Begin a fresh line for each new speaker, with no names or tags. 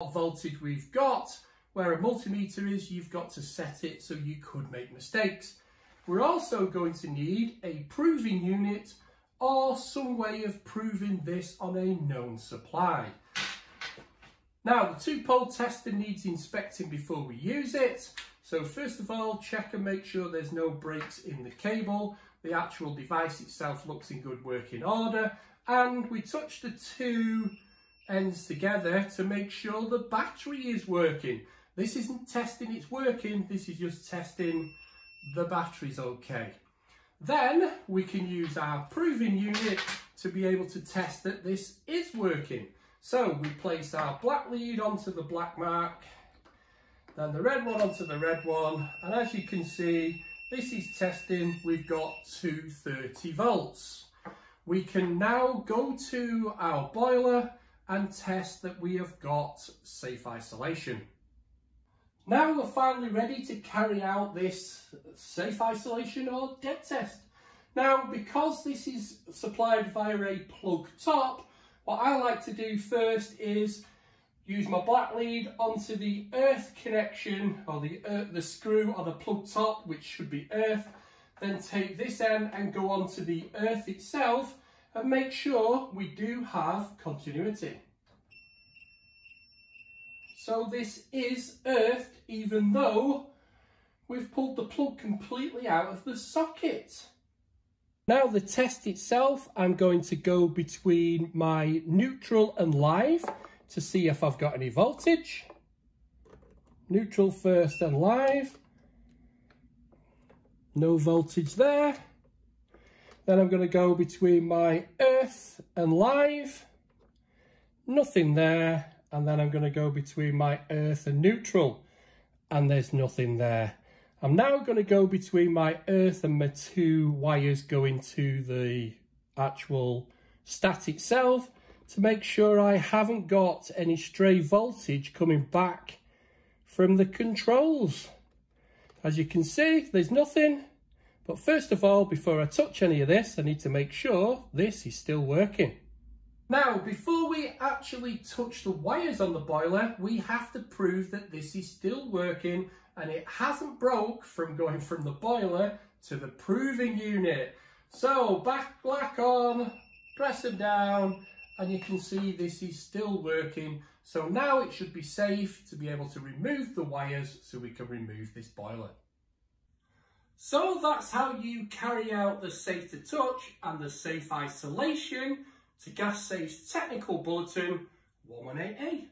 what voltage we've got. Where a multimeter is, you've got to set it so you could make mistakes. We're also going to need a proving unit or some way of proving this on a known supply. Now, the two-pole tester needs inspecting before we use it. So first of all, check and make sure there's no breaks in the cable. The actual device itself looks in good working order. And we touch the two ends together to make sure the battery is working. This isn't testing it's working, this is just testing the battery's okay. Then we can use our proving unit to be able to test that this is working. So we place our black lead onto the black mark, then the red one onto the red one, and as you can see, this is testing, we've got 230 volts. We can now go to our boiler and test that we have got safe isolation. Now we're finally ready to carry out this safe isolation or dead test. Now, because this is supplied via a plug top, what I like to do first is use my black lead onto the earth connection or the, uh, the screw or the plug top, which should be earth, then take this end and go onto the earth itself and make sure we do have continuity. So this is earthed even though we've pulled the plug completely out of the socket. Now the test itself, I'm going to go between my neutral and live to see if I've got any voltage. Neutral first and live. No voltage there. Then I'm going to go between my earth and live. Nothing there and then I'm going to go between my earth and neutral and there's nothing there. I'm now going to go between my earth and my two wires going to the actual stat itself to make sure I haven't got any stray voltage coming back from the controls. As you can see, there's nothing. But first of all, before I touch any of this, I need to make sure this is still working. Now, before we actually touch the wires on the boiler, we have to prove that this is still working and it hasn't broke from going from the boiler to the proving unit. So, back black on, press them down, and you can see this is still working. So now it should be safe to be able to remove the wires so we can remove this boiler. So that's how you carry out the safe to touch and the safe isolation to Gas Safe's technical bulletin 118A.